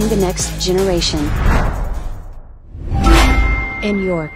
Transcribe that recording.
the next generation. In York,